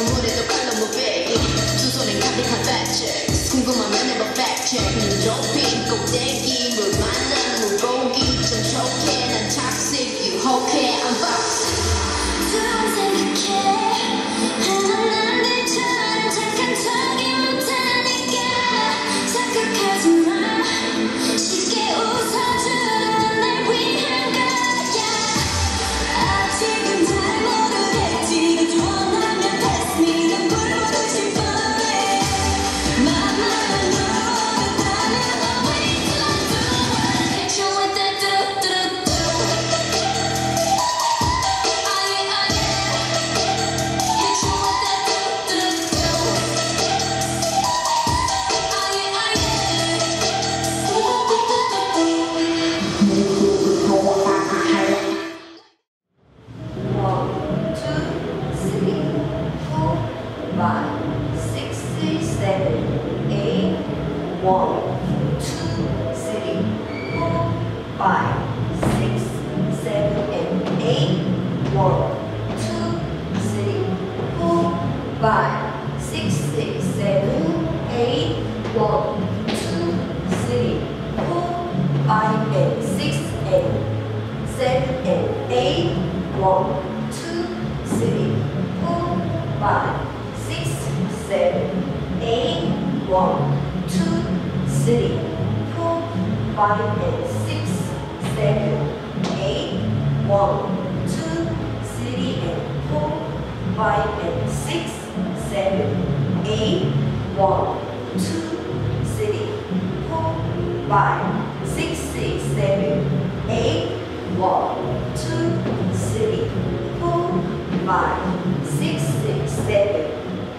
amor, lo six, seven, eight, one, two, three, four, five, six, seven, and eight, one, two, three, four, five, six, six, seven, eight, one, two, three, four, five, and six, and seven, and eight, one, two, three, four, five, six, seven, eight, one, two, three, four, five, and six. six, seven, eight, one, two, three, and four, five, and six, seven, eight, one, two, three, four, five, six, six, seven, eight, one, two, three, four, five,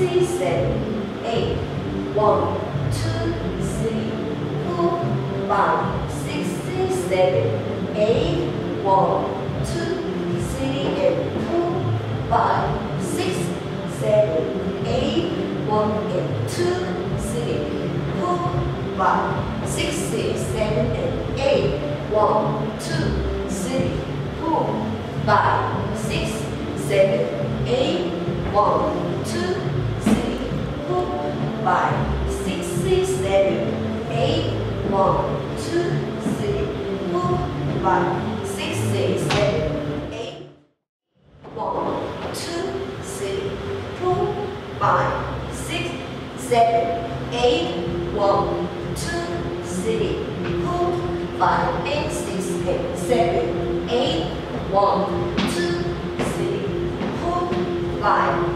Six, seven, eight, one, two, three, four, five, six, seven, eight, one, two, three, and four, five, six, seven, eight, one, and two, three, four, five, six, six, seven, and eight, one, two, three, four, five, six, seven, eight, one, two, by 67, 8, 1, 2, 3, 4, 5, 6, 7, 8, 1, 2, 3, 4, 5, 6, 7, 8, 1, 2, 3, 4, 5, 8, 6, 8, 7, 8, 1, 2, 3, 4, 5,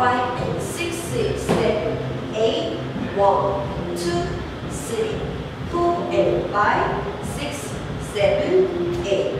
five, six, seven, eight, one, two, three, four, and five, six, seven, eight,